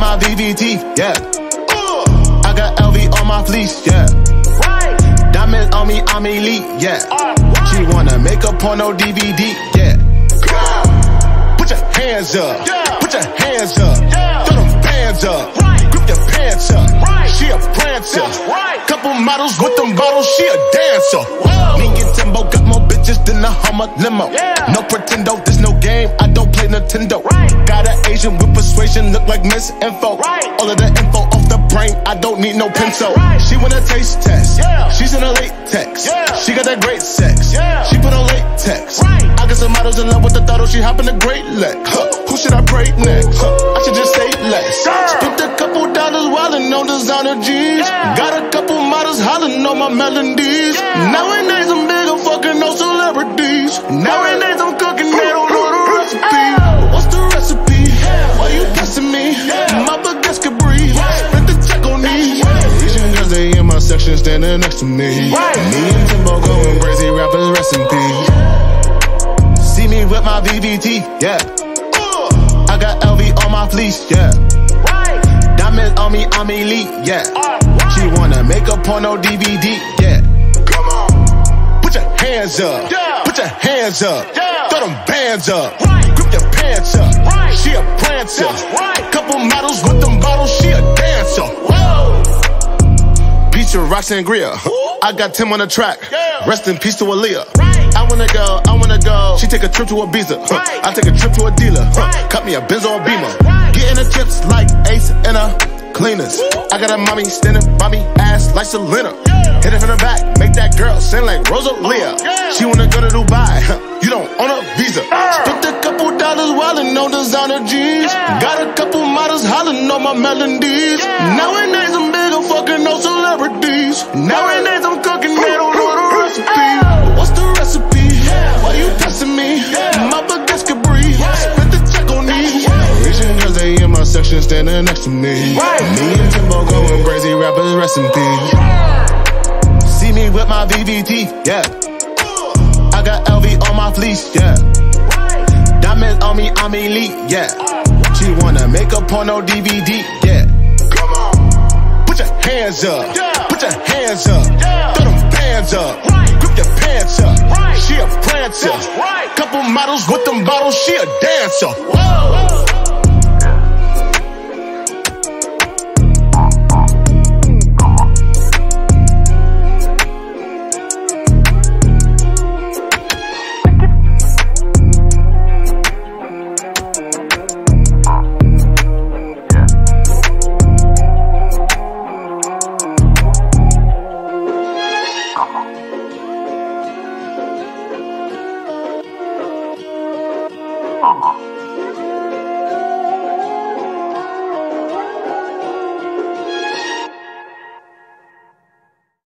my VV teeth, yeah. I got LV on my fleece, yeah. Diamonds on me, I'm elite, yeah. She wanna make a porno DVD, yeah. Put your hands up, put your hands up, throw them bands up, grip your pants up. She a prancer, couple models with them bottles, she a dancer. Me and Timbo got more bitches than a Hummer limo. No pretendo, there's no game, I don't play Nintendo. With persuasion, look like Miss Info. All of the info off the brain, I don't need no pencil. She wanna taste test, Yeah. she's in a latex. She got that great sex, she put on latex. I got some models in love with the throttle, she hop in the great Lex. Huh. Who should I pray next? Huh. I should just say less. Spent a couple dollars wildin' on designer G's. Got a couple models hollering on my melodies. Nowadays I'm bigger fucking no celebrities. Nowadays I'm standing next to me. Me and Timbo going crazy, rappers rest in peace. See me with my VV teeth, yeah. I got LV on my fleece, yeah. Diamonds on me, I'm elite, yeah. She wanna make a porno DVD, yeah. Come on. Put your hands up, put your hands up, throw them bands up, grip your pants up. She a prancer, couple Rocks Sangria. I got Tim on the track. Rest in peace to Aaliyah. I wanna go, I wanna go. She take a trip to Ibiza. Huh. I take a trip to a dealer. Huh. Cut me a Benz or a Beamer. Getting the chips like Ace and a cleaners. I got a mommy standing by me, ass like Selena. Hit it from the back, make that girl sing like Rosalia. Oh, she wanna go to Dubai. Huh. You don't own a visa. Uh. Spent a couple dollars wildin' on designer G's. Got a couple models hollering on my melodies. Nowadays I'm bigger fucking no celebrities. Nowadays I'm cooking, they don't know the recipe. What's the recipe? Why you testing me? My baguettes can breathe. Spent the check on these. Asian girls, they in my section standing next to me. Me and Timbo going crazy, rappers rest in peace. See me with my VV teeth, yeah. I got LV on my fleece, yeah. Diamonds on me, I'm elite, yeah. She wanna make a porno DVD, yeah. Come on. Put your hands up, your hands up, throw them bands up, grip your pants up. She a prancer, couple models with them bottles, she a dancer. Come